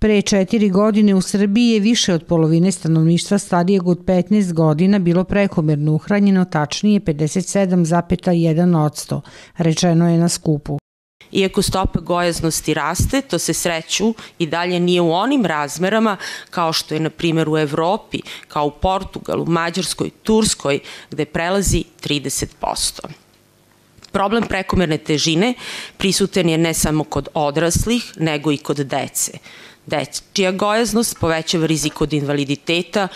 Pre četiri godine u Srbiji je više od polovine stanovništva starijeg od 15 godina bilo prekomerno uhranjeno, tačnije 57,1%, rečeno je na skupu. Iako stopa gojaznosti raste, to se sreću i dalje nije u onim razmerama kao što je na primjer u Evropi, kao u Portugalu, Mađarskoj, Turskoj, gde prelazi 30%. Problem prekomerne težine prisutan je ne samo kod odraslih, nego i kod dece. Dečija gojaznost povećava rizik od invaliditeta,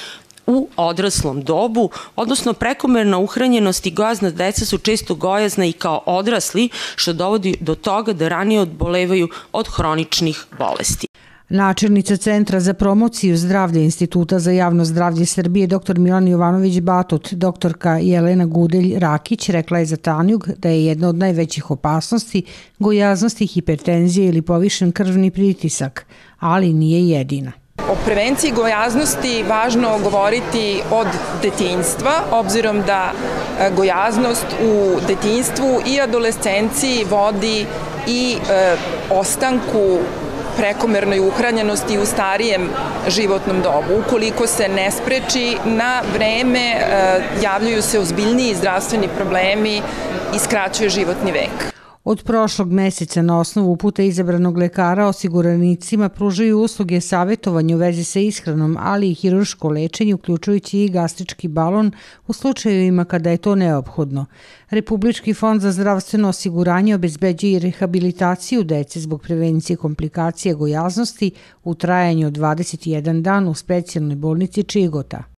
u odraslom dobu, odnosno prekomerna uhranjenost i gojazna deca su često gojazna i kao odrasli, što dovodi do toga da ranije odbolevaju od hroničnih bolesti. Načelnica Centra za promociju zdravlja Instituta za javno zdravlje Srbije dr. Milan Jovanović Batut, doktorka Jelena Gudelj-Rakić rekla je za Tanjug da je jedna od najvećih opasnosti gojaznosti, hipertenzije ili povišen krvni pritisak, ali nije jedina. O prevenciji gojaznosti važno govoriti od detinjstva, obzirom da e, gojaznost u detinjstvu i adolescenciji vodi i e, ostanku prekomernoj uhranjenosti u starijem životnom dobu. Ukoliko se ne spreči na vreme, e, javljaju se ozbiljniji zdravstveni problemi i skraćuje životni vek. Od prošlog meseca na osnovu puta izabranog lekara osiguranicima pružaju usluge savjetovanja u vezi sa ishranom, ali i hiruško lečenje, uključujući i gastrički balon u slučajevima kada je to neophodno. Republički fond za zdravstveno osiguranje obezbeđuje i rehabilitaciju dece zbog prevencije komplikacije gojaznosti u trajanju od 21 dan u specijalnoj bolnici Čigota.